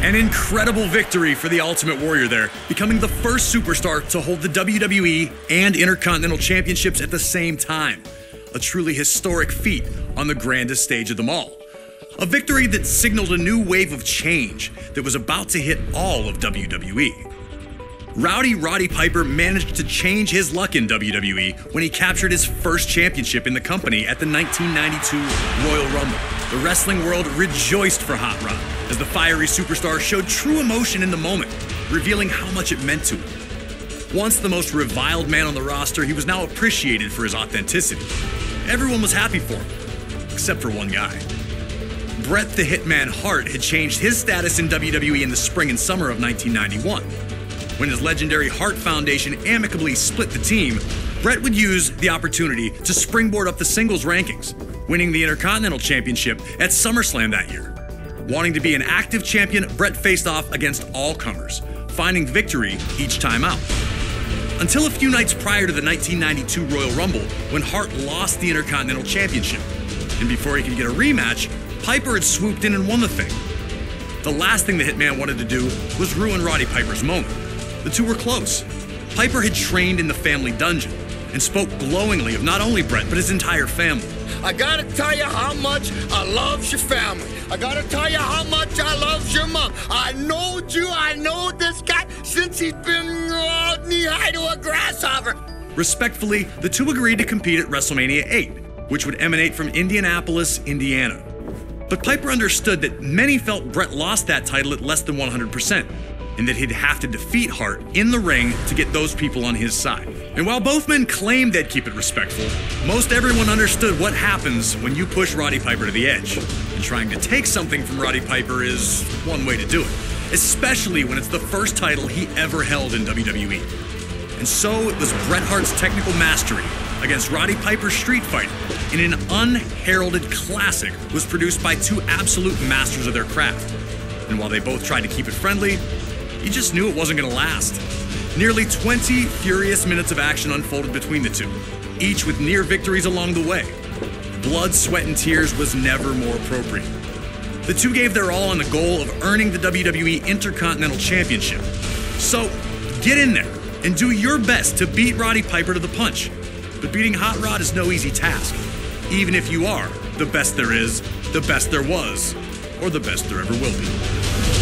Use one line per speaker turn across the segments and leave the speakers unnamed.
An incredible victory for the Ultimate Warrior there, becoming the first superstar to hold the WWE and Intercontinental Championships at the same time. A truly historic feat on the grandest stage of them all. A victory that signaled a new wave of change that was about to hit all of WWE. Rowdy Roddy Piper managed to change his luck in WWE when he captured his first championship in the company at the 1992 Royal Rumble. The wrestling world rejoiced for Hot Rod as the fiery superstar showed true emotion in the moment, revealing how much it meant to him. Once the most reviled man on the roster, he was now appreciated for his authenticity. Everyone was happy for him, except for one guy. Bret the Hitman Hart had changed his status in WWE in the spring and summer of 1991. When his legendary Hart Foundation amicably split the team, Bret would use the opportunity to springboard up the singles rankings, winning the Intercontinental Championship at SummerSlam that year. Wanting to be an active champion, Bret faced off against all comers, finding victory each time out. Until a few nights prior to the 1992 Royal Rumble, when Hart lost the Intercontinental Championship. And before he could get a rematch, Piper had swooped in and won the thing. The last thing the Hitman wanted to do was ruin Roddy Piper's moment. The two were close. Piper had trained in the family dungeon and spoke glowingly of not only Bret, but his entire family.
I gotta tell you how much I loves your family. I gotta tell you how much I loves your mom. I know you, I know this guy since he's been uh, knee high to a grasshopper.
Respectfully, the two agreed to compete at WrestleMania 8, which would emanate from Indianapolis, Indiana. But Piper understood that many felt Bret lost that title at less than 100%, and that he'd have to defeat Hart in the ring to get those people on his side. And while both men claimed they'd keep it respectful, most everyone understood what happens when you push Roddy Piper to the edge. And trying to take something from Roddy Piper is one way to do it, especially when it's the first title he ever held in WWE. And so it was Bret Hart's technical mastery against Roddy Piper's street fight in an unheralded classic was produced by two absolute masters of their craft. And while they both tried to keep it friendly, you just knew it wasn't going to last. Nearly 20 furious minutes of action unfolded between the two, each with near victories along the way. Blood, sweat, and tears was never more appropriate. The two gave their all on the goal of earning the WWE Intercontinental Championship. So, get in there and do your best to beat Roddy Piper to the punch. But beating Hot Rod is no easy task, even if you are the best there is, the best there was, or the best there ever will be.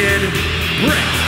kid Rick.